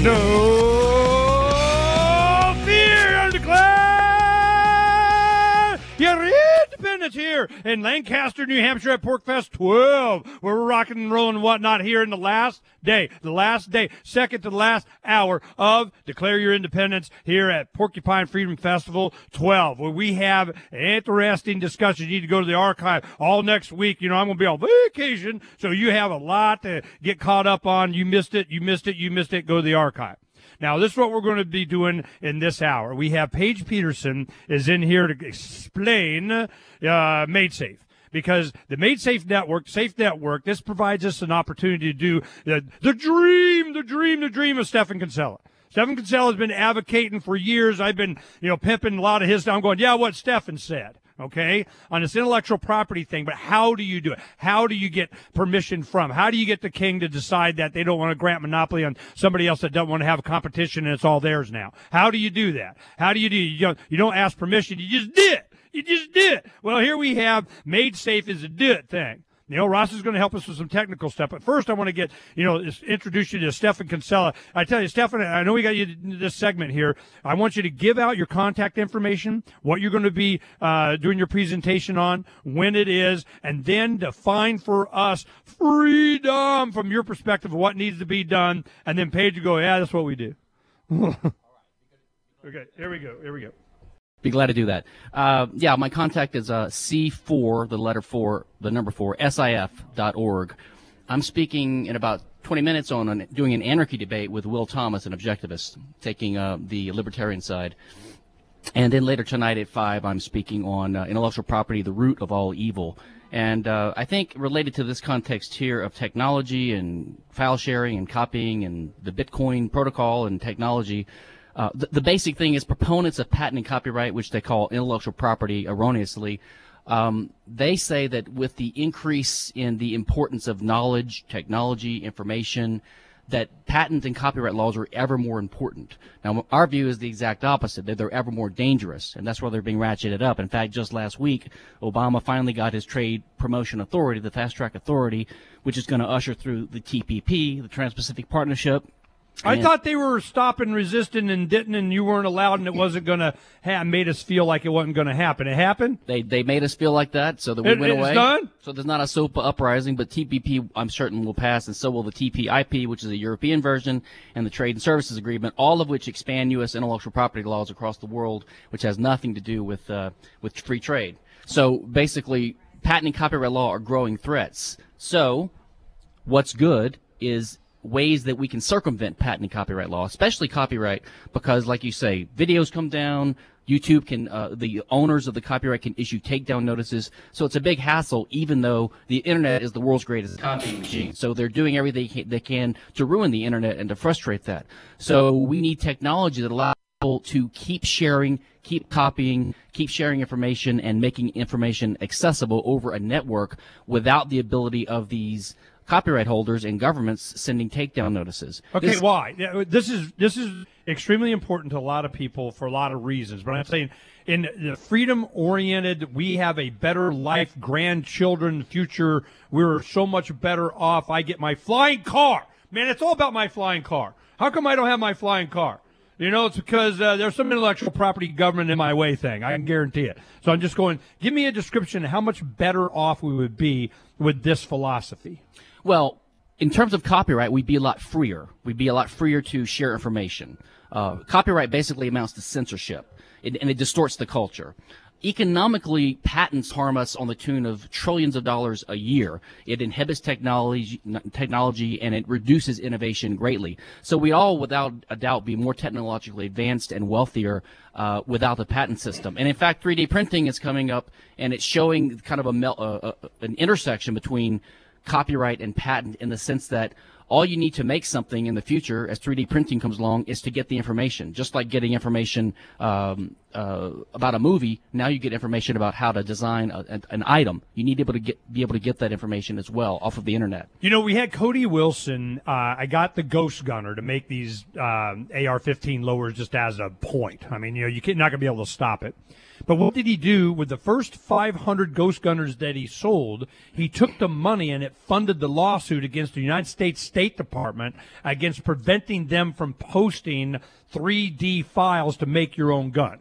No here in Lancaster, New Hampshire at PorcFest 12, where we're rocking and rolling and whatnot here in the last day, the last day, second to the last hour of Declare Your Independence here at Porcupine Freedom Festival 12, where we have interesting discussions. You need to go to the archive all next week. You know, I'm going to be on vacation, so you have a lot to get caught up on. You missed it, you missed it, you missed it. Go to the archive. Now, this is what we're going to be doing in this hour. We have Paige Peterson is in here to explain uh, MaidSafe because the MaidSafe Network, Safe Network, this provides us an opportunity to do the, the dream, the dream, the dream of Stephan Kinsella. Stephan Kinsella has been advocating for years. I've been, you know, pimping a lot of his. I'm going, yeah, what Stephan said okay, on this intellectual property thing, but how do you do it? How do you get permission from? How do you get the king to decide that they don't want to grant monopoly on somebody else that doesn't want to have competition and it's all theirs now? How do you do that? How do you do you don't, you don't ask permission, you just did. You just did. Well, here we have MaidSafe is a do it thing. Neil Ross is going to help us with some technical stuff. But first, I want to get, you know, introduce you to Stephan Kinsella. I tell you, Stephan, I know we got you this segment here. I want you to give out your contact information, what you're going to be uh, doing your presentation on, when it is, and then define for us freedom from your perspective of what needs to be done. And then Paige will go, yeah, that's what we do. okay, here we go. Here we go. Be glad to do that. Uh, yeah, my contact is uh, C4, the letter 4, the number 4, SIF.org. I'm speaking in about 20 minutes on an, doing an anarchy debate with Will Thomas, an objectivist, taking uh, the libertarian side. And then later tonight at 5, I'm speaking on uh, intellectual property, the root of all evil. And uh, I think related to this context here of technology and file sharing and copying and the Bitcoin protocol and technology, uh, the, the, basic thing is proponents of patent and copyright, which they call intellectual property erroneously, um, they say that with the increase in the importance of knowledge, technology, information, that patent and copyright laws are ever more important. Now, our view is the exact opposite, that they're ever more dangerous, and that's why they're being ratcheted up. In fact, just last week, Obama finally got his trade promotion authority, the fast track authority, which is going to usher through the TPP, the Trans Pacific Partnership, I thought they were stopping, resisting, and didn't, and you weren't allowed, and it wasn't going to have made us feel like it wasn't going to happen. It happened. They they made us feel like that, so that we it, went away. Done? So there's not a SOPA uprising, but TPP I'm certain will pass, and so will the TTIP, which is a European version, and the Trade and Services Agreement, all of which expand U.S. intellectual property laws across the world, which has nothing to do with uh, with free trade. So basically, patent and copyright law are growing threats. So, what's good is ways that we can circumvent patent and copyright law, especially copyright, because, like you say, videos come down. YouTube can, uh, the owners of the copyright can issue takedown notices. So it's a big hassle, even though the internet is the world's greatest copying machine. So they're doing everything they can to ruin the internet and to frustrate that. So we need technology that allows people to keep sharing, keep copying, keep sharing information and making information accessible over a network without the ability of these copyright holders and governments sending takedown notices. Okay, this, why? This is this is extremely important to a lot of people for a lot of reasons. But I'm saying in the freedom oriented, we have a better life, grandchildren, future. We're so much better off. I get my flying car. Man, it's all about my flying car. How come I don't have my flying car? You know, it's because uh, there's some intellectual property government in my way thing. I can guarantee it. So I'm just going, give me a description of how much better off we would be with this philosophy. Well, in terms of copyright, we'd be a lot freer. We'd be a lot freer to share information. Uh, copyright basically amounts to censorship, it, and it distorts the culture. Economically, patents harm us on the tune of trillions of dollars a year. It inhibits technology, technology, and it reduces innovation greatly. So we all, without a doubt, be more technologically advanced and wealthier uh, without the patent system. And in fact, 3D printing is coming up, and it's showing kind of a uh, uh, an intersection between copyright and patent in the sense that all you need to make something in the future as 3D printing comes along is to get the information, just like getting information um, uh, about a movie, now you get information about how to design a, an, item. You need to be able to get be able to get that information as well off of the internet. You know, we had Cody Wilson. Uh, I got the Ghost Gunner to make these um, AR-15 lowers just as a point. I mean, you know, you're not going to be able to stop it. But what did he do with the first 500 Ghost Gunners that he sold? He took the money and it funded the lawsuit against the United States State Department against preventing them from posting 3D files to make your own gun.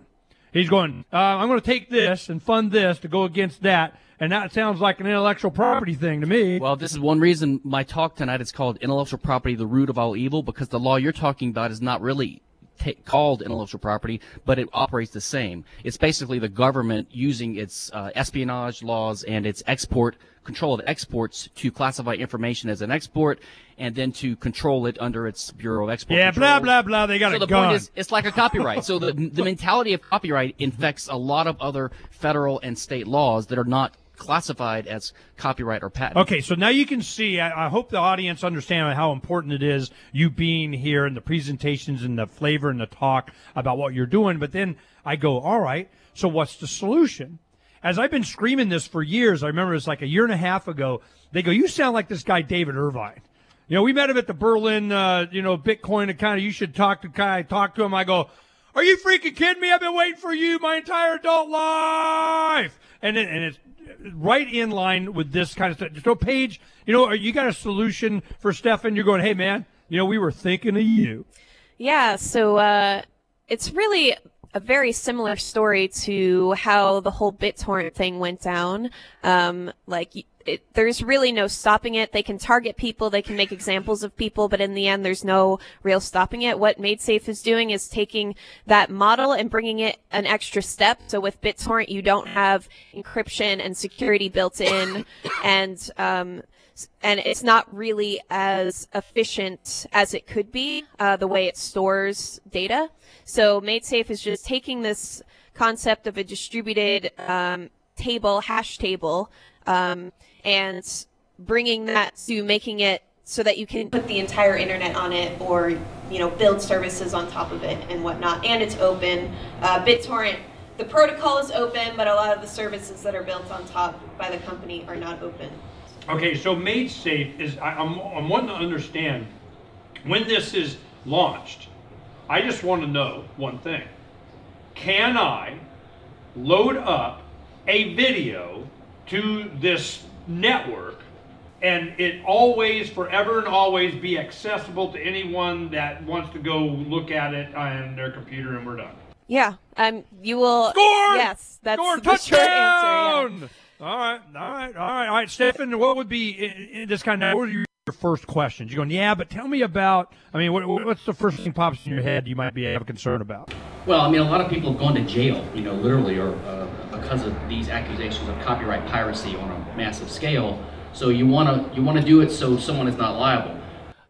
He's going, uh, I'm going to take this and fund this to go against that. And that sounds like an intellectual property thing to me. Well, this is one reason my talk tonight is called Intellectual Property, the Root of All Evil, because the law you're talking about is not really t- called intellectual property, but it operates the same. It's basically the government using its uh, espionage laws and its export control of exports to classify information as an export and then to control it under its Bureau of Export yeah, Control. blah, blah, blah. They got so the point is, it's like a copyright. so the, the mentality of copyright infects a lot of other federal and state laws that are not classified as copyright or patent. Okay, so now you can see. I, I, hope the audience understand how important it is you being here and the presentations and the flavor and the talk about what you're doing. But then I go, all right. So what's the solution? As I've been screaming this for years, I remember it's like a year and a half ago. They go, "You sound like this guy David Irvine." You know, we met him at the Berlin, uh, you know, Bitcoin of. You should talk to of talk to him. I go, "Are you freaking kidding me? I've been waiting for you my entire adult life." And it, and it's right in line with this kind of stuff. So, Paige, you know, you got a solution for Stephan? You're going, "Hey, man, you know, we were thinking of you." Yeah. So uh, it's really a very similar story to how the whole BitTorrent thing went down. Um, like, it, there's really no stopping it. They can target people, they can make examples of people, but in the end, there's no real stopping it. What MaidSafe is doing is taking that model and bringing it an extra step. So with BitTorrent, you don't have encryption and security built in, and um, and it's not really as efficient as it could be uh, the way it stores data. So MaidSafe is just taking this concept of a distributed um, table, hash table, um, and bringing that to making it so that you can put the entire internet on it or you know build services on top of it and whatnot. And it's open. Uh, BitTorrent. The protocol is open, but a lot of the services that are built on top by the company are not open. Okay, so MaidSafe is, I, I'm, I'm wanting to understand when this is launched, I just want to know one thing. Can I load up a video to this network and it always, forever and always be accessible to anyone that wants to go look at it on their computer and we're done? Yeah, um, you will. Score! Yes, that's Score! the Touchdown! short answer. Yeah. All right, all right, all right, all right, Stephan. What would be in, in this kind of? What be your first questions? You're going, yeah, but tell me about. I mean, what, what's the first thing pops in your head you might be have a concern about? Well, I mean, a lot of people have gone to jail, you know, literally, or uh, because of these accusations of copyright piracy on a massive scale. So you want to you want to do it so someone is not liable.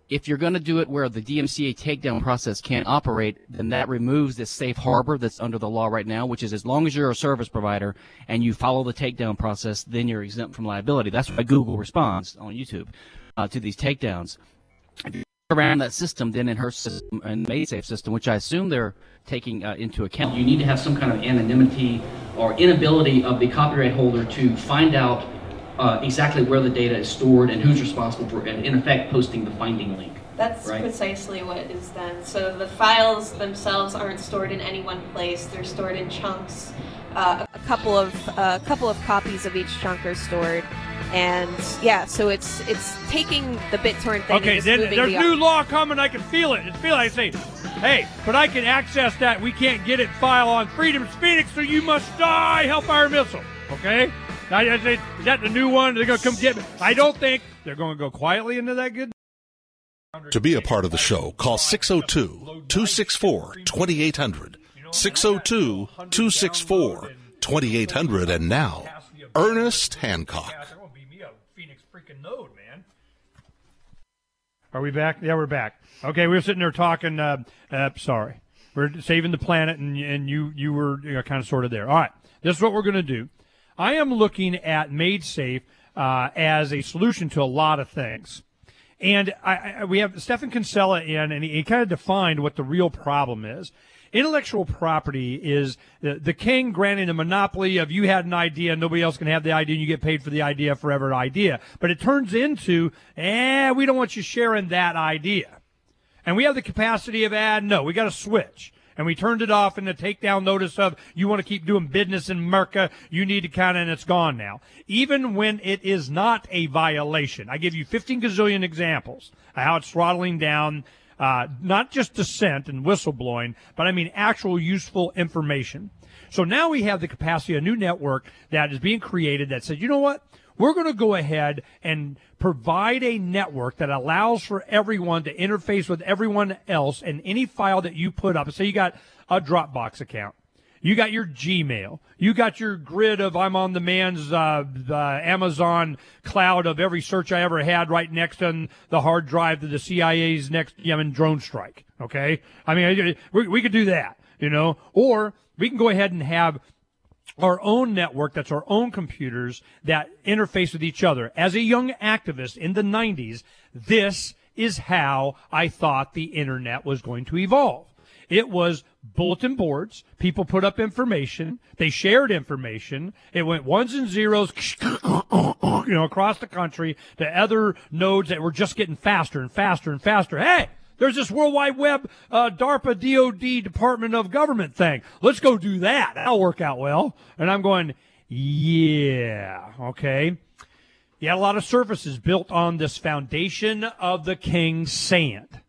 If you're going to do it where the DMCA takedown process can't operate, then that removes this safe harbor that's under the law right now, which is as long as you're a service provider and you follow the takedown process, then you're exempt from liability. That's why Google responds on YouTube uh, to these takedowns. Around that system, then in her system and MaidSafe system, which I assume they're taking uh, into account, you need to have some kind of anonymity or inability of the copyright holder to find out uh, exactly where the data is stored and who's responsible for, and in effect, posting the finding link. That's Right. precisely what is done. So the files themselves aren't stored in any one place; they're stored in chunks. Uh, a couple of a couple of copies of each chunk are stored, and yeah, so it's it's taking the BitTorrent thing Okay, then there's the new law coming. I can feel it. It's feel I say, hey, but I can access that. We can't get it file on Freedom's Phoenix, so you must die, Hellfire Missile. Okay. Now, I is that the new one? They're gonna come get me. I don't think they're gonna go quietly into that good. To be a part of the show, call 602 264 2800. 602 264 2800. And now, Ernest Hancock. That won't be me a Phoenix freaking node, man. Are we back? Yeah, we're back. Okay, we were sitting there talking. Uh, uh, sorry, we're saving the planet, and and you you were you know, kind of sort of there. All right, this is what we're going to do. I am looking at MaidSafe uh, as a solution to a lot of things. And I, I, we have Stephan Kinsella in, and he, he kind of defined what the real problem is. Intellectual property is the, the king granting a monopoly of you had an idea, nobody else can have the idea, and you get paid for the idea forever idea. But it turns into, eh, we don't want you sharing that idea. And we have the capacity of, ah, no, we got to switch and we turned it off in the takedown notice of you want to keep doing business in America, you need to of, and it's gone now. Even when it is not a violation. I give you 15 gazillion examples of how it's throttling down, uh, not just dissent and whistleblowing, but I mean actual useful information. So now we have the capacity, a new network that is being created that says, you know what? We're going to go ahead and provide a network that allows for everyone to interface with everyone else and any file that you put up. So you got a Dropbox account. You got your Gmail. You got your grid of I'm on the man's uh, the Amazon cloud of every search I ever had right next on the hard drive to the CIA's next Yemen drone strike. Okay, I mean we, we could do that, you know, or we can go ahead and have our own network that's our own computers that interface with each other. As a young activist in the 90s, this is how I thought the internet was going to evolve. It was bulletin boards. People put up information. They shared information. It went ones and zeros, you know, across the country to other nodes that were just getting faster and faster and faster. Hey, there's this World Wide Web, uh, DARPA DOD Department of Government thing. Let's go do that. That'll work out well. And I'm going, yeah, okay. You had a lot of services built on this foundation of the king's sand.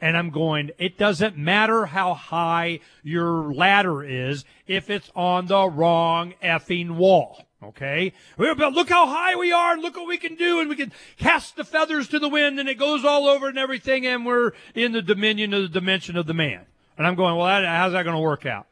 And I'm going, it doesn't matter how high your ladder is if it's on the wrong effing wall. Okay? But look how high we are and look what we can do and we can cast the feathers to the wind and it goes all over and everything and we're in the dominion of the dimension of the man. And I'm going, well, how's that going to work out?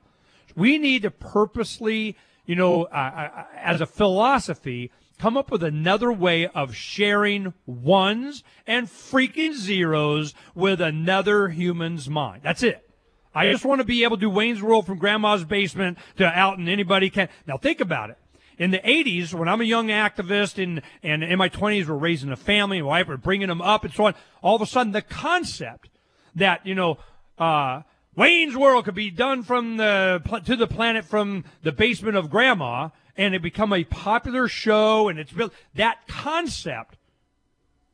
We need to purposely, you know, uh, uh, as a philosophy, come up with another way of sharing ones and freaking zeros with another human's mind. That's it. I just want to be able to do Wayne's World from grandma's basement to out and anybody can. Now think about it in the 80s, when I'm a young activist and, and in my 20s, we're raising a family, and wife, we're bringing them up and so on. All of a sudden, the concept that, you know, uh, Wayne's World could be done from the, to the planet from the basement of grandma and it become a popular show and it's built, that concept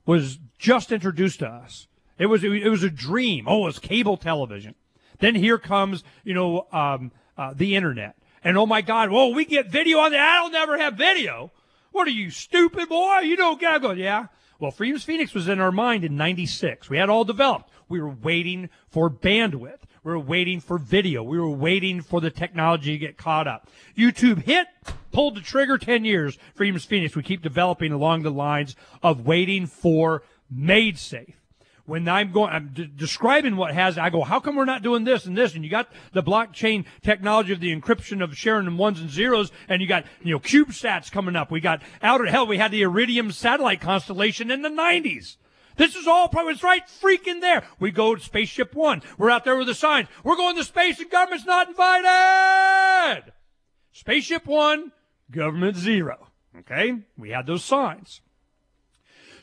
was just introduced to us. It was, it was a dream. Oh, it was cable television. Then here comes, you know, um, uh, the internet. And oh my God, well, we get video on that. I'll never have video. What are you, stupid boy? You don't gotta go. Yeah. Well, Freedom's Phoenix was in our mind in 96. We had all developed. We were waiting for bandwidth. We were waiting for video. We were waiting for the technology to get caught up. YouTube hit, pulled the trigger 10 years. Freedom's Phoenix. We keep developing along the lines of waiting for MaidSafe when I'm going, I'm d- describing what has, I go, how come we're not doing this and this? And you got the blockchain technology of the encryption of sharing them ones and zeros, and you got, you know, CubeSats coming up. We got outer hell. We had the Iridium satellite constellation in the 90s. This is all probably, it's right freaking there. We go to Spaceship One. We're out there with the signs. We're going to space and government's not invited. Spaceship One, government zero. Okay? We had those signs.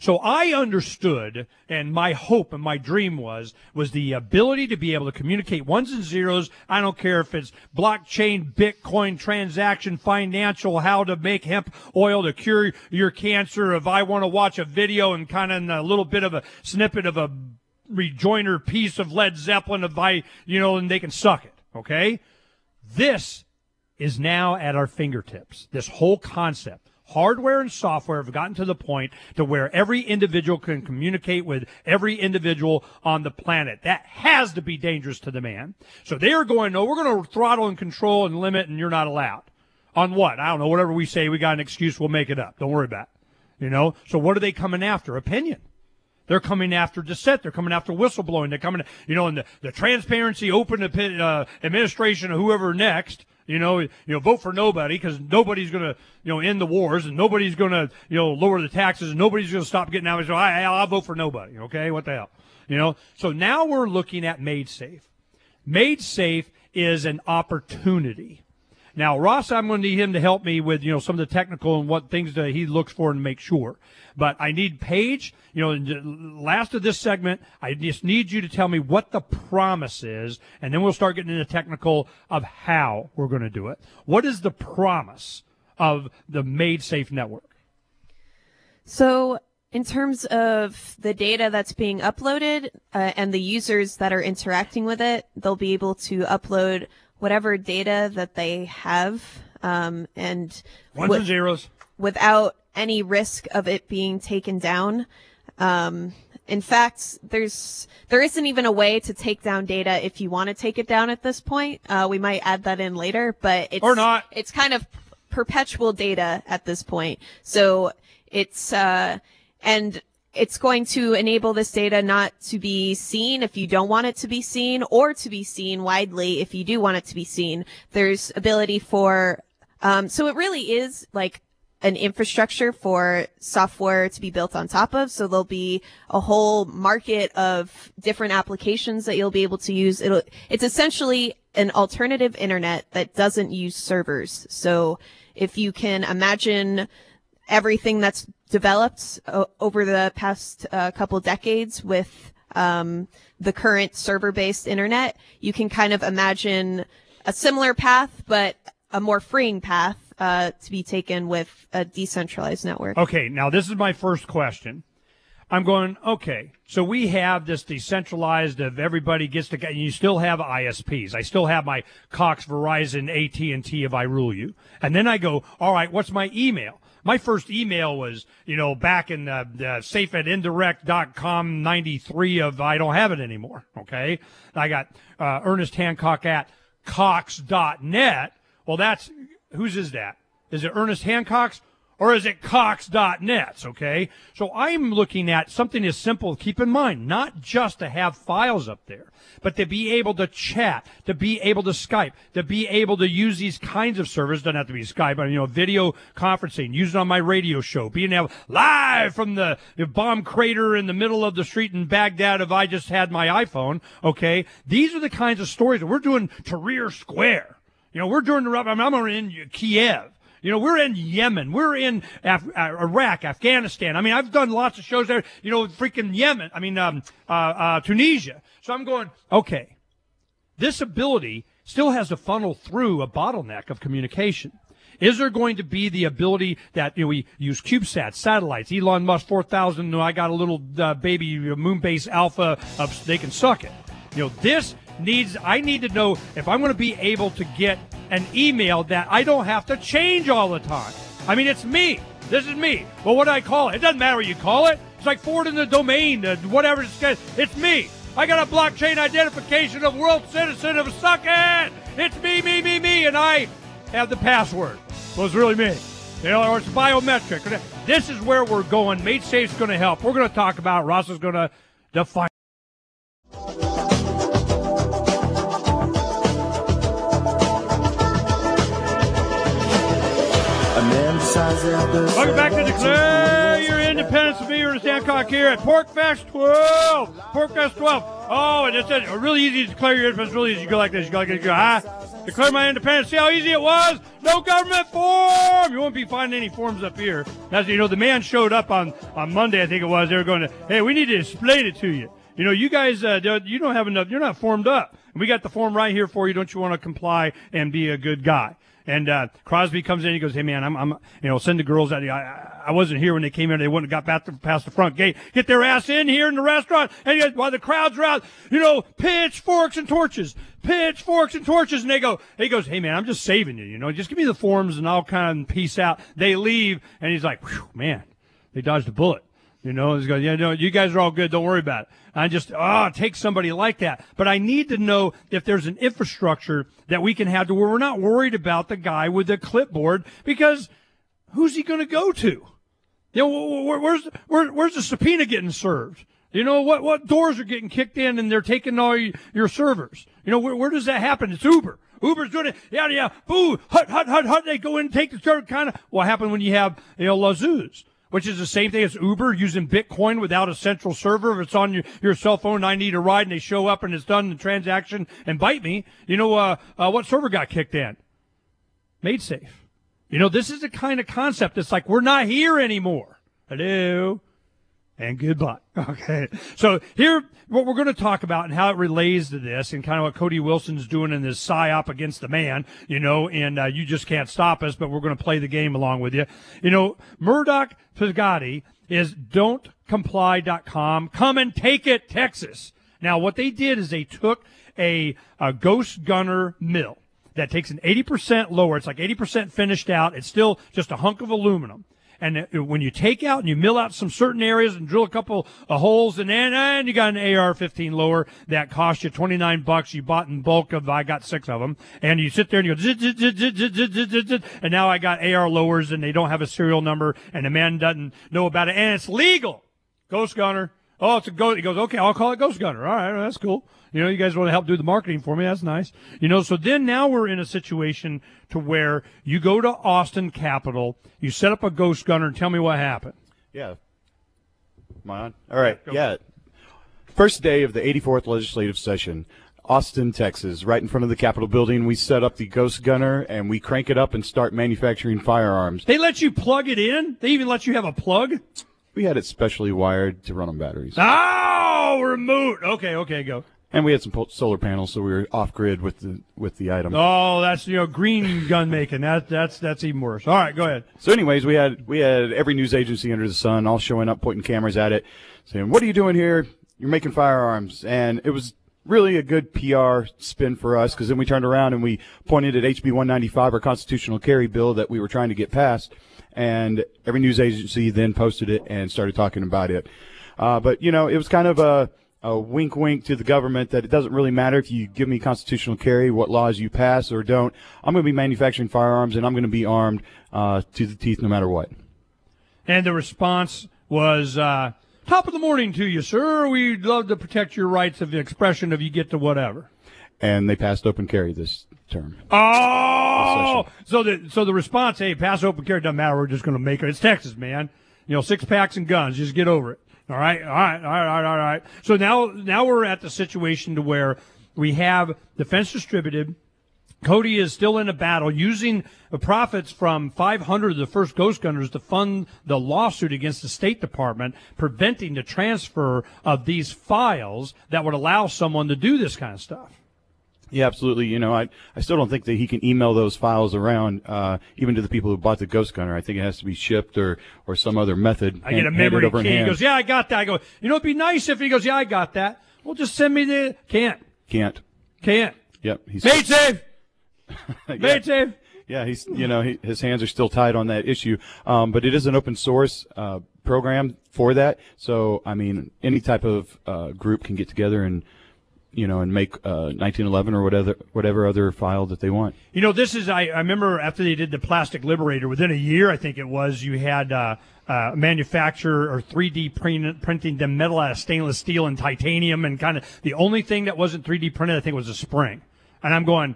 So I understood, and my hope and my dream was, was the ability to be able to communicate ones and zeros. I don't care if it's blockchain, Bitcoin, transaction, financial, how to make hemp oil to cure your cancer. If I want to watch a video and kind of a little bit of a snippet of a rejoinder piece of Led Zeppelin, if I, you know, and they can suck it. Okay. This is now at our fingertips. This whole concept hardware and software have gotten to the point to where every individual can communicate with every individual on the planet. That has to be dangerous to the man. So they are going, no, we're going to throttle and control and limit and you're not allowed. On what? I don't know. Whatever we say, we got an excuse. We'll make it up. Don't worry about it. You know? So what are they coming after? Opinion. They're coming after dissent. They're coming after whistleblowing. They're coming, you know, in the, the transparency, open uh, administration whoever next you know, you know, vote for nobody because nobody's going to, you know, end the wars and nobody's going to, you know, lower the taxes and nobody's going to stop getting out. So I, I'll vote for nobody. Okay, what the hell, you know? So now we're looking at MaidSafe. Made Safe is an opportunity. Now, Ross, I'm going to need him to help me with, you know, some of the technical and what things that he looks for and make sure. But I need Paige, you know, last of this segment, I just need you to tell me what the promise is, and then we'll start getting into technical of how we're going to do it. What is the promise of the MaidSafe Network? So, in terms of the data that's being uploaded uh, and the users that are interacting with it, they'll be able to upload whatever data that they have um, and ones and zeros without any risk of it being taken down. Um, in fact, there's there isn't even a way to take down data if you want to take it down at this point. Uh, we might add that in later, but it's or not. It's kind of perpetual data at this point. So it's uh, and it's going to enable this data not to be seen if you don't want it to be seen or to be seen widely if you do want it to be seen. There's ability for, um, so it really is like an infrastructure for software to be built on top of. So there'll be a whole market of different applications that you'll be able to use. It'll, it's essentially an alternative internet that doesn't use servers. So if you can imagine everything that's developed o- over the past uh, couple decades with um, the current server-based internet, you can kind of imagine a similar path, but a more freeing path uh, to be taken with a decentralized network. Okay, now this is my first question. I'm going, okay, so we have this decentralized of everybody gets to, and you still have ISPs. I still have my Cox, Verizon, AT&T if I rule you. And then I go, all right, what's my email? My first email was, you know, back in the, the safe at indirect.com 93 of I don't have it anymore. Okay. I got uh, Ernest Hancock at cox.net. Well, that's whose is that? Is it Ernest Hancock's or is it cox.net? Okay. So I'm looking at something as simple. Keep in mind, not just to have files up there, but to be able to chat, to be able to Skype, to be able to use these kinds of servers. Doesn't have to be Skype, but you know, video conferencing, use it on my radio show, being able live from the, bomb crater in the middle of the street in Baghdad if I just had my iPhone. Okay. These are the kinds of stories that we're doing Tahrir Square. You know, we're doing the, I'm in Kiev. You know, we're in Yemen. We're in Af- uh, Iraq, Afghanistan. I mean, I've done lots of shows there. You know, freaking Yemen. I mean, um, uh, uh, Tunisia. So I'm going, okay, this ability still has to funnel through a bottleneck of communication. Is there going to be the ability that you know, we use CubeSat satellites? Elon Musk 4000. I got a little uh, baby moon base alpha. Of, they can suck it. You know, this needs. I need to know if I'm going to be able to get an email that I don't have to change all the time. I mean, it's me. This is me. Well, what do I call it? It doesn't matter what you call it. It's like forwarding the domain, whatever it's, me. I got a blockchain identification of world citizen of Sucket. It's me, me, me, me, and I have the password. Well, it's really me. You know, or it's biometric. This is where we're going. MaidSafe's going to help. We're going to talk about. Ross is going to define. Welcome back to Declare Your Independence of me, Ernest Hancock here at PorcFest 12. PorcFest 12. Oh, and it's a, really easy to declare your independence. Really easy. You go like this. You go like this. You go, ah, declare my independence. See how easy it was? No government form. You won't be finding any forms up here. As you know, the man showed up on, on Monday, I think it was. They were going to, hey, we need to explain it to you. You know, you guys, uh, you don't have enough. You're not formed up. We got the form right here for you. Don't you want to comply and be a good guy? And uh, Crosby comes in. He goes, "Hey man, I'm, I'm you know, send the girls out. I, I wasn't here when they came in. They wouldn't have got back past the front gate. Get their ass in here in the restaurant. And while the crowds are out, you know, pitchforks and torches, pitchforks and torches. And they go, he goes, "Hey man, I'm just saving you. You know, just give me the forms and I'll kind of peace out." They leave, and he's like, "Man, they dodged a bullet." You know, he's going, yeah, no, you guys are all good. Don't worry about it. I just, oh, take somebody like that. But I need to know if there's an infrastructure that we can have to where we're not worried about the guy with the clipboard because who's he going to go to? You know, where, where's, where, where's the subpoena getting served? You know, what, what doors are getting kicked in and they're taking all your servers? You know, where, where does that happen? It's Uber. Uber's doing it. Yeah, yeah. Boo, hut, hut, hut, hut. They go in and take the server. Kind of what happened when you have, you know, La'Zooz which is the same thing as Uber using Bitcoin without a central server. If it's on your, your cell phone, I need a ride, and they show up and it's done the transaction and bite me. You know, uh, uh, what server got kicked in? MaidSafe. You know, this is the kind of concept that's like, we're not here anymore. Hello. And goodbye. Okay. So here, what we're going to talk about and how it relates to this and kind of what Cody Wilson's doing in this psyop against the man, you know, and uh, you just can't stop us, but we're going to play the game along with you. You know, Murdoch Pizgatti is don'tcomply.com. Come and take it, Texas. Now, what they did is they took a, a Ghost Gunner mill that takes an 80% lower. It's like 80% finished out. It's still just a hunk of aluminum. And when you take out and you mill out some certain areas and drill a couple of holes and then and you got an AR-15 lower that cost you 29 bucks. You bought in bulk of I got six of them, and you sit there and you go and now I got AR lowers and they don't have a serial number and the man doesn't know about it and it's legal. Ghost Gunner. Oh, it's a ghost. He goes, okay, I'll call it Ghost Gunner. All right, that's cool. You know, you guys want to help do the marketing for me. That's nice. You know, so then now we're in a situation to where you go to Austin Capitol, you set up a Ghost Gunner, and tell me what happened. Yeah. Am I on? All right. Yeah. First day of the 84th legislative session, Austin, Texas, right in front of the Capitol building. We set up the Ghost Gunner and we crank it up and start manufacturing firearms. They let you plug it in. They even let you have a plug. We had it specially wired to run on batteries. Oh, remote. Okay, okay, go. And we had some po- solar panels, so we were off grid with the with the item. Oh, that's you know green gun making. That that's that's even worse. All right, go ahead. So, anyways, we had we had every news agency under the sun all showing up, pointing cameras at it, saying, "What are you doing here? You're making firearms." And it was really a good PR spin for us because then we turned around and we pointed at HB 195, our constitutional carry bill that we were trying to get passed, and every news agency then posted it and started talking about it. Uh, but you know, it was kind of a a wink wink to the government that it doesn't really matter if you give me constitutional carry, what laws you pass or don't. I'm going to be manufacturing firearms and I'm going to be armed uh, to the teeth no matter what. And the response was uh, top of the morning to you, sir. We'd love to protect your rights of expression if you get to whatever. And they passed open carry this term. Oh, so the so the response, hey, pass open carry doesn't matter. We're just going to make it. It's Texas, man. You know, six packs and guns. Just get over it. All right, all right, all right, all right, all right. So now, now we're at the situation to where we have defense distributed. Cody is still in a battle using the profits from 500 of the first Ghost Gunners to fund the lawsuit against the State Department, preventing the transfer of these files that would allow someone to do this kind of stuff. Yeah, absolutely. You know, I I still don't think that he can email those files around, uh, even to the people who bought the Ghost Gunner. I think it has to be shipped or or some other method. I get a memory key. He goes, "Yeah, I got that." I go, "You know, it'd be nice if he goes, yeah, I got that." Well, just send me the can't, Can't. can't. Yep. He's MaidSafe, yeah. MaidSafe. Yeah, he's you know he, his hands are still tied on that issue, um, but it is an open source uh, program for that. So I mean, any type of uh, group can get together and you know and make uh, 1911 or whatever whatever other file that they want. You know, this is I, I remember after they did the Plastic Liberator, within a year, I think it was, you had uh, uh, or 3D print, printing the metal out of stainless steel and titanium, and kind of the only thing that wasn't 3D printed, I think, was a spring. And I'm going.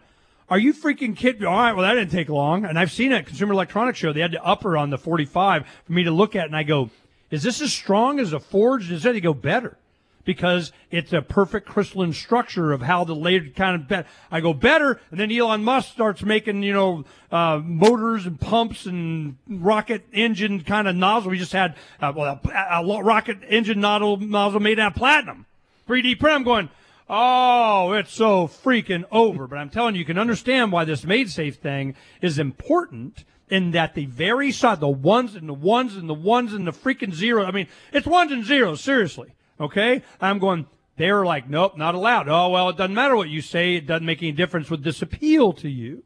Are you freaking kidding? All right, well, that didn't take long. And I've seen it at Consumer Electronics Show. They had the upper on the 45 for me to look at, and I go, is this as strong as a forged? Does it go better? Because it's a perfect crystalline structure of how the laser kind of bet. I go better, and then Elon Musk starts making you know uh, motors and pumps and rocket engine kind of nozzle. We just had uh, well, a, a rocket engine nozzle nozzle made out of platinum, 3D print. I'm going. Oh, it's so freaking over. But I'm telling you, you can understand why this MaidSafe thing is important in that the very side, the ones and the ones and the ones and the freaking zero. I mean, it's ones and zeros, seriously. Okay? I'm going, they're like, nope, not allowed. Oh, well, it doesn't matter what you say. It doesn't make any difference with this appeal to you.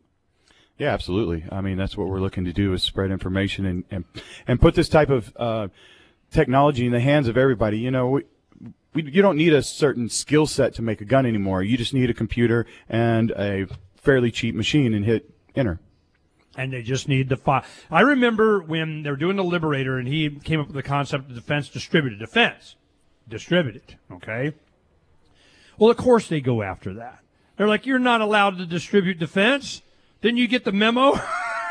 Yeah, absolutely. I mean, that's what we're looking to do is spread information and and, and put this type of uh, technology in the hands of everybody. You know, we, we, you don't need a certain skill set to make a gun anymore. You just need a computer and a fairly cheap machine and hit enter. And they just need the file. I remember when they were doing the Liberator and he came up with the concept of defense distributed defense. Distributed, okay? Well, of course they go after that. They're like, you're not allowed to distribute defense. Then you get the memo.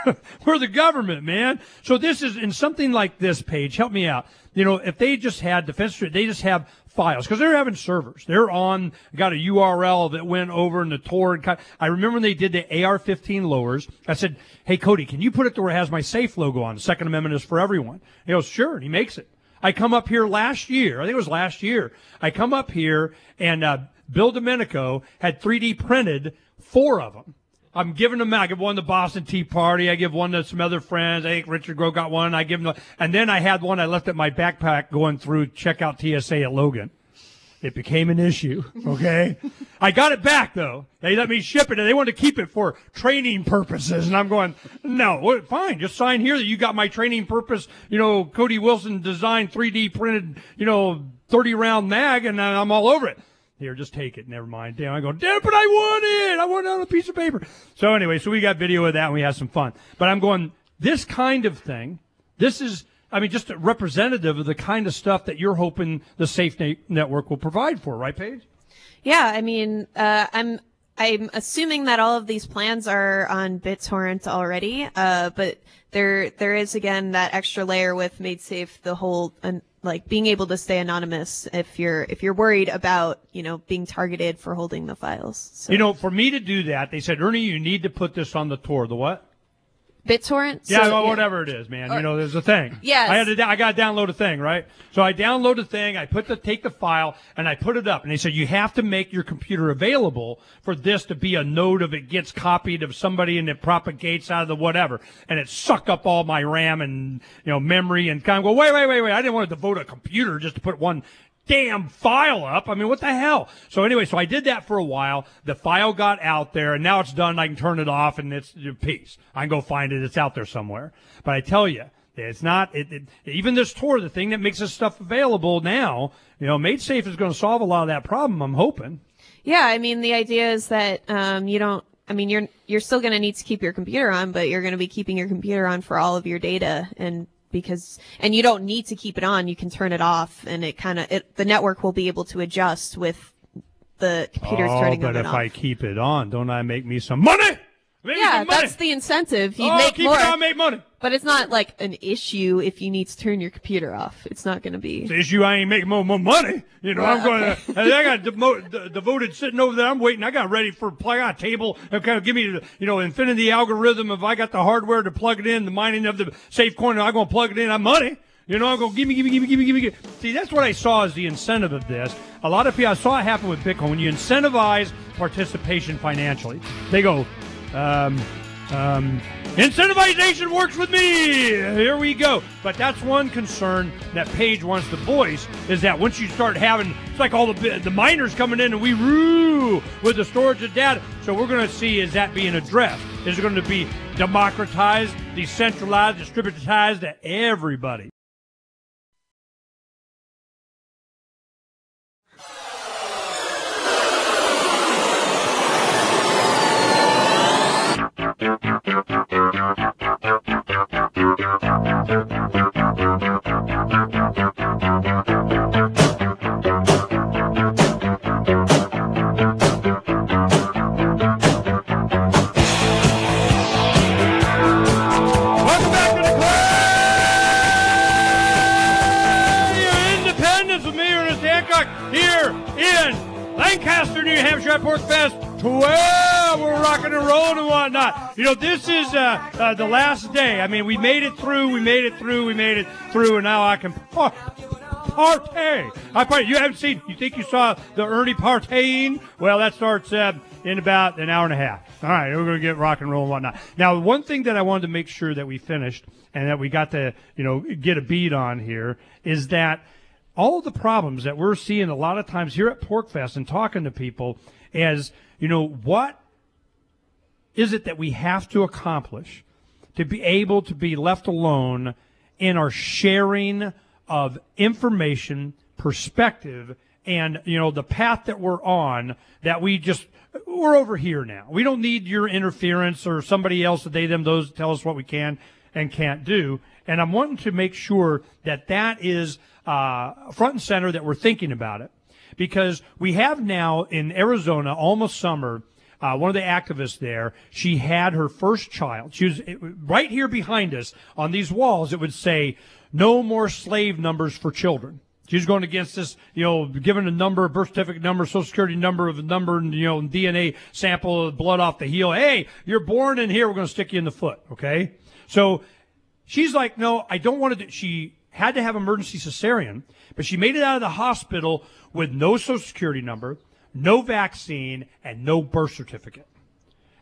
We're the government, man. So this is in something like this page. Help me out. You know, if they just had defense, they just have files because they're having servers. They're on, got a URL that went over in the Tor. I remember when they did the AR-15 lowers. I said, "Hey Cody, can you put it to where it has my safe logo on? The Second Amendment is for everyone." He goes, "Sure," and he makes it. I come up here last year. I think it was last year. I come up here and uh, Bill Domenico had 3D printed four of them. I'm giving them out. I give one to Boston Tea Party. I give one to some other friends. I think Richard Grove got one. I give them, and then I had one I left at my backpack going through checkout TSA at Logan. It became an issue. Okay. I got it back though. They let me ship it and they wanted to keep it for training purposes. And I'm going, no, fine. Just sign here that you got my training purpose. You know, Cody Wilson designed 3D printed, you know, 30 round mag and I'm all over it. Here, just take it. Never mind. Damn, I go, damn, but I want it. I want it on a piece of paper. So anyway, so we got video of that and we had some fun. But I'm going, this kind of thing, this is, I mean, just representative of the kind of stuff that you're hoping the Safe Network will provide for, right, Paige? Yeah, I mean, uh, I'm I'm assuming that all of these plans are on BitTorrent already, uh, but there there is again that extra layer with MaidSafe, the whole and like being able to stay anonymous if you're if you're worried about you know being targeted for holding the files. So. You know, for me to do that, they said, Ernie, you need to put this on the tour. The what? BitTorrent. Yeah, so, well, whatever it is, man. Or, you know, there's a thing. Yeah. I had to. I got to download a thing, right? So I download a thing. I put the take the file and I put it up. And they said you have to make your computer available for this to be a node of it gets copied of somebody and it propagates out of the whatever. And it suck up all my RAM and you know memory and kind of go wait wait wait wait. I didn't want to devote a computer just to put one damn file up. I mean, what the hell? So anyway, so I did that for a while. The file got out there and now it's done. I can turn it off and it's peace. I can go find it. It's out there somewhere. But I tell you, it's not, it, it, even this tour, the thing that makes this stuff available now, you know, MaidSafe is going to solve a lot of that problem. I'm hoping. Yeah. I mean, the idea is that, um, you don't, I mean, you're, you're still going to need to keep your computer on, but you're going to be keeping your computer on for all of your data and because and you don't need to keep it on you can turn it off and it kind of the network will be able to adjust with the computers oh, turning but if I keep it on, don't I make me some money? Yeah, that's the incentive. You oh, make keep more, it on, make money. But it's not like an issue if you need to turn your computer off. It's not going to be. It's the issue I ain't making more, more money. You know, well, I'm going. Okay. To, I got demo, devoted sitting over there. I'm waiting. I got ready for play on a table and kind of give me the you know infinity algorithm. If I got the hardware to plug it in, the mining of the Safecoin, I'm going to plug it in. I'm money. You know, I'm going, give me, give me, give me, give me, give me, give me. See, that's what I saw as the incentive of this. A lot of people, I saw it happen with Bitcoin. When you incentivize participation financially, they go, um, um, incentivization works with me. Here we go. But that's one concern that Paige wants to voice is that once you start having, it's like all the the miners coming in and we roo with the storage of data. So we're going to see is that being addressed? Is it going to be democratized, decentralized, distributized to everybody? Lancaster, New Hampshire at PorcFest 12. Rocking and rolling and whatnot. You know, this is uh, uh, the last day. I mean, we made it through. We made it through. We made it through, and now I can par- partay. I part- You haven't seen? You think you saw the Ernie partying? Well, that starts uh, in about an hour and a half. All right, we're going to get rock and roll and whatnot. Now, one thing that I wanted to make sure that we finished and that we got to, you know, get a beat on here is that all the problems that we're seeing a lot of times here at PorcFest and talking to people as, you know, what is it that we have to accomplish to be able to be left alone in our sharing of information, perspective, and, you know, the path that we're on that we just, we're over here now. We don't need your interference or somebody else they, them, those tell us what we can and can't do. And I'm wanting to make sure that that is uh, front and center that we're thinking about it because we have now in Arizona almost summer. Uh, one of the activists there, she had her first child. She was right here behind us on these walls. It would say, "No more slave numbers for children." She's going against this, you know, given a number, birth certificate number, social security number of a number, and, you know, DNA sample of blood off the heel. Hey, you're born in here. We're going to stick you in the foot. Okay. So she's like, no, I don't want to do, she had to have emergency cesarean, but she made it out of the hospital with no social security number, no vaccine, and no birth certificate.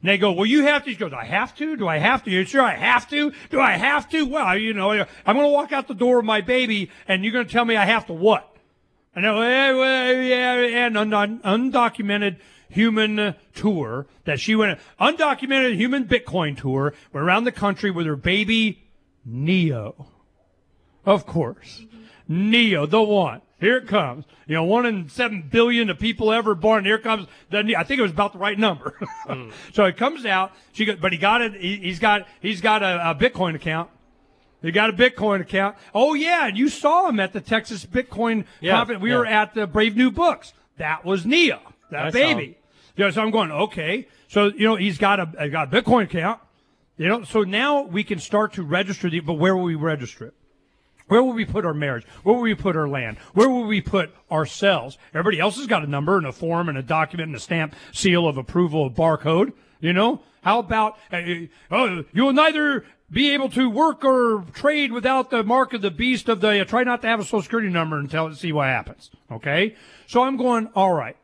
And they go, well, you have to. She goes, I have to? Do I have to? You sure I have to? Do I have to? Well, you know, I'm going to walk out the door with my baby, and you're going to tell me I have to what? I know, eh, well, yeah, and un- undocumented human uh, tour that she went, undocumented human Bitcoin tour, went around the country with her baby Neo. Of course. Neo, the one. Here it comes. You know, one in seven billion of people ever born. Here comes the. I think it was about the right number. Hmm. so it comes out. She got, but he got it. He, has got he's got a, a Bitcoin account. He got a Bitcoin account. Oh yeah, and you saw him at the Texas Bitcoin Yeah, conference. We yeah. were at the Brave New Books. That was Nia, that I baby. Yeah, You know, so I'm going okay. So you know he's got a, a got a Bitcoin account. You know, so now we can start to register the. But where will we register it? Where will we put our marriage? Where will we put our land? Where will we put ourselves? Everybody else has got a number and a form and a document and a stamp seal of approval of barcode. You know, how about uh, oh, you will neither be able to work or trade without the mark of the beast of the. Uh, try not to have a social security number until it see what happens. Okay, so I'm going. All right.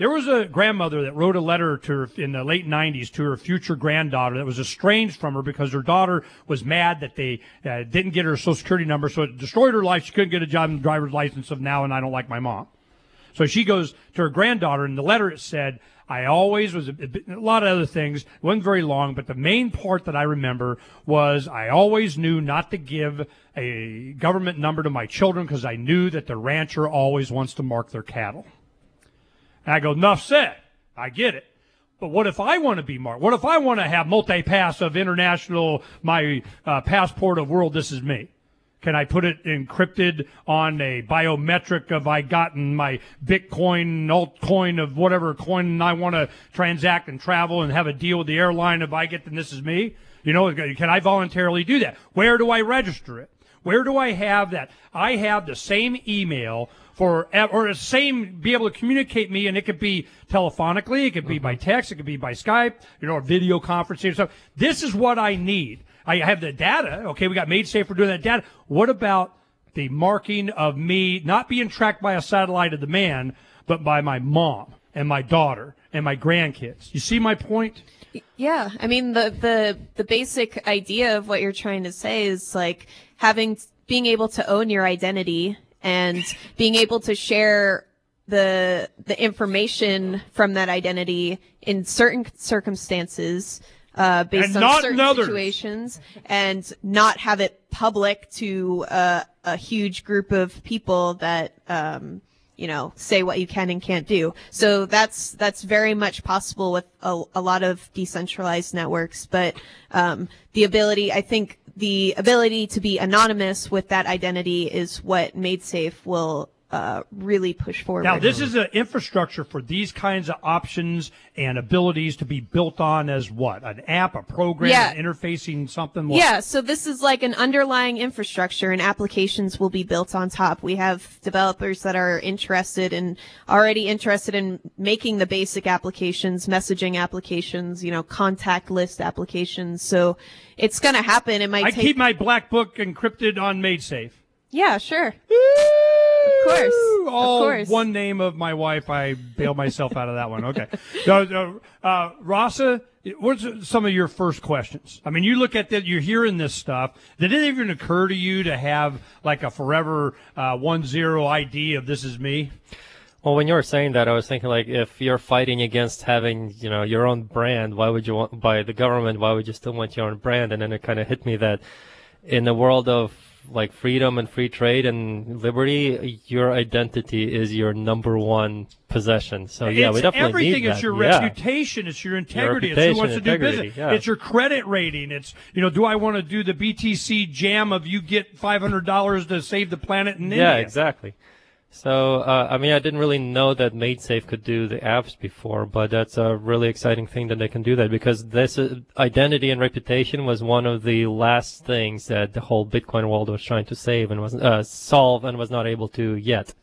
There was a grandmother that wrote a letter to her in the late 90s to her future granddaughter that was estranged from her because her daughter was mad that they uh, didn't get her social security number, so it destroyed her life. She couldn't get a job and driver's license of now, and I don't like my mom. So she goes to her granddaughter, and the letter it said, I always was a, a lot of other things. It wasn't very long, but the main part that I remember was I always knew not to give a government number to my children because I knew that the rancher always wants to mark their cattle. And I go, enough said. I get it. But what if I want to be marked? What if I want to have multi-pass of international, my uh, passport of world, this is me? Can I put it encrypted on a biometric of I gotten my Bitcoin, altcoin of whatever coin I want to transact and travel and have a deal with the airline if I get then this is me? You know, can I voluntarily do that? Where do I register it? Where do I have that? I have the same email for, or the same, be able to communicate me, and it could be telephonically, it could be by mm-hmm. text, it could be by Skype, you know, or video conferencing. So this is what I need. I have the data. Okay, we got MaidSafe for doing that data. What about the marking of me not being tracked by a satellite of the man, but by my mom and my daughter and my grandkids? You see my point? Yeah, I mean the the the basic idea of what you're trying to say is like having being able to own your identity and being able to share the the information from that identity in certain circumstances uh, based And on not certain others. situations and not have it public to uh, a huge group of people that um, you know say what you can and can't do. So that's that's very much possible with a, a lot of decentralized networks, but um, the ability, I think, the ability to be anonymous with that identity is what MaidSafe will uh, really push forward. Now, this is an infrastructure for these kinds of options and abilities to be built on as what? An app, a program, Yeah. interfacing something? What? Yeah, so this is like an underlying infrastructure and applications will be built on top. We have developers that are interested and already interested in making the basic applications, messaging applications, you know, contact list applications. So it's going to happen. It might I take keep my black book encrypted on MaidSafe. Yeah, sure. Of course. Of course. one name of my wife. I bailed myself out of that one. Okay. So, uh, uh, Rasa, what's some of your first questions? I mean, you look at that, you're hearing this stuff. Did it even occur to you to have like a forever uh, one zero ID of this is me? Well, when you were saying that, I was thinking like, if you're fighting against having, you know, your own brand, why would you want by the government? Why would you still want your own brand? And then it kind of hit me that in the world of like freedom and free trade and liberty, your identity is your number one possession. So yeah, it's we definitely everything. need it's that. your yeah. reputation. It's your integrity. it's who wants to do business. yeah. It's your credit rating. It's you know, do I want to do the BTCJam of you get five hundred dollars to save the planet in Yeah, India? exactly. So, uh, I mean, I didn't really know that MaidSafe could do the apps before, but that's a really exciting thing that they can do that because this uh, identity and reputation was one of the last things that the whole Bitcoin world was trying to save and was uh, solve and was not able to yet.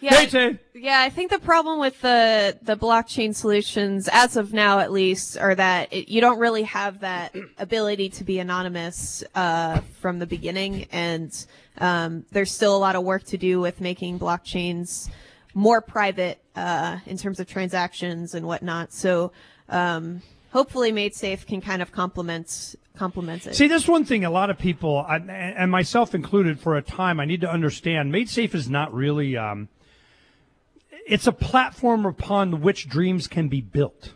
Yeah, yeah. I think the problem with the the blockchain solutions, as of now at least, are that it, you don't really have that ability to be anonymous uh, from the beginning, and um, there's still a lot of work to do with making blockchains more private uh, in terms of transactions and whatnot. So. Um, Hopefully, MaidSafe can kind of complement complement it. See, that's one thing a lot of people, and myself included, for a time, I need to understand. MaidSafe is not really. Um, it's a platform upon which dreams can be built.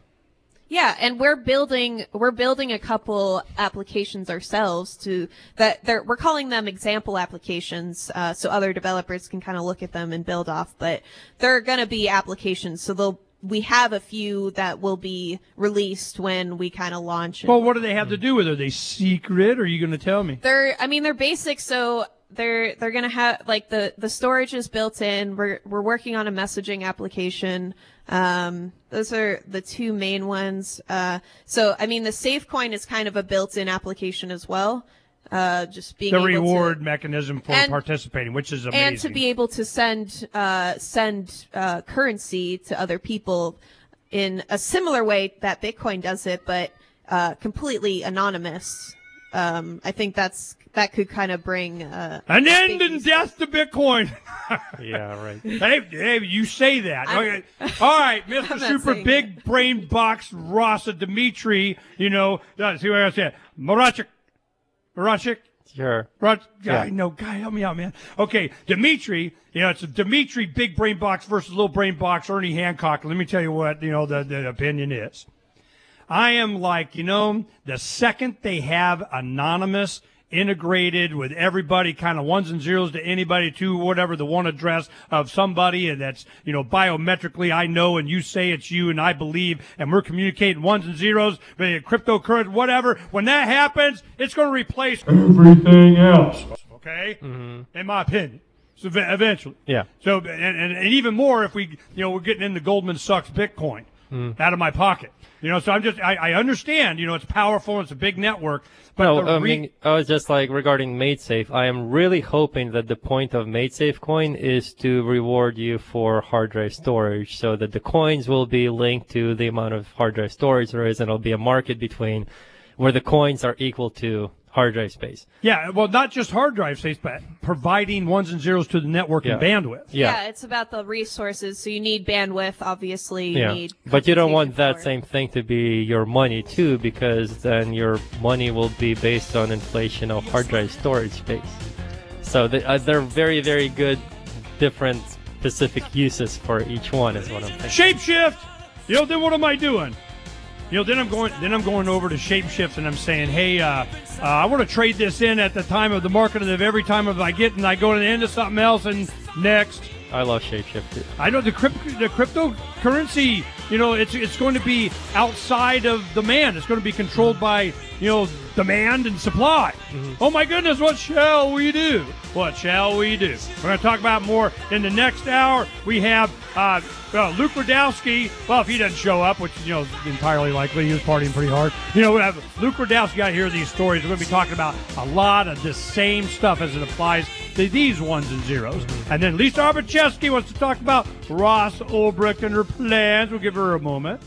Yeah, and we're building we're building a couple applications ourselves to that they're we're calling them example applications, uh, so other developers can kind of look at them and build off. But they're gonna be applications, so they'll we have a few that will be released when we kind of launch. Well, what do they have to do with it? Are they secret? Or are you going to tell me? they're I mean they're basic, so they're they're gonna have like the the storage is built in. We're we're working on a messaging application. Um, those are the two main ones. Uh, so I mean the Safecoin is kind of a built-in application as well. Uh, just being The able to- reward mechanism for And- participating, which is amazing. and to be able to send uh, send uh, currency to other people in a similar way that Bitcoin does it, but uh, completely anonymous. Um, I think that's that could kind of bring uh, An end and death to Bitcoin. Yeah, right. hey, hey, you say that. Okay. All right, Mr. Super saying Big Brain Box Rasa Dimitri, you know, uh, see what I said? Marachik. Marachik. Sure. Rod, Yeah. guy, no, guy, help me out, man. Okay, Dimitri, you know, it's a Dimitri Big Brain Box versus Little Brain Box, Ernie Hancock. Let me tell you what, you know, the, the opinion is. I am like, you know, the second they have anonymous integrated with everybody kind of ones and zeros to anybody to whatever the one address of somebody and that's you know biometrically I know and you say it's you and I believe and we're communicating ones and zeros cryptocurrency whatever. When that happens it's going to replace everything else. Okay? Mm-hmm. In my opinion. So eventually. Yeah. so and, and, and even more if we you know we're getting into Goldman Sachs Bitcoin Mm. out of my pocket you know so I'm just I, I understand you know it's powerful it's a big network but No, the I re- mean, I was just like regarding MaidSafe. I am really hoping that the point of MaidSafe coin is to reward you for hard drive storage, so that the coins will be linked to the amount of hard drive storage there is, and it'll be a market between where the coins are equal to hard drive space. Yeah, well, not just hard drive space, but providing ones and zeros to the network and bandwidth. Yeah. it's about the resources. So you need bandwidth, obviously. You Yeah, need but you don't want that same thing to be your money too, because then your money will be based on inflation of hard drive storage space. So they, uh, they're very, very good, different specific uses for each one, is what I'm thinking. Shapeshift. You know, then what am I doing? You know, then I'm going. Then I'm going over to Shapeshift and I'm saying, hey, uh, uh, I want to trade this in at the time of the market of every time of I get and I go to the end of something else and next. I love Shapeshift. I know the crypt, the cryptocurrency. You know, it's it's going to be outside of demand. It's going to be controlled by you know demand and supply. Oh my goodness, what shall we do? What shall we do? We're going to talk about more in the next hour. We have uh, uh, Luke Rudkowski. Well, if he doesn't show up, which you know is entirely likely, he was partying pretty hard. You know, we have Luke Rudkowski. Got to hear these stories. We're going to be talking about a lot of the same stuff as it applies these ones and zeros. And then Lisa Arbacheski wants to talk about Ross Ulbricht and her plans. We'll give her a moment.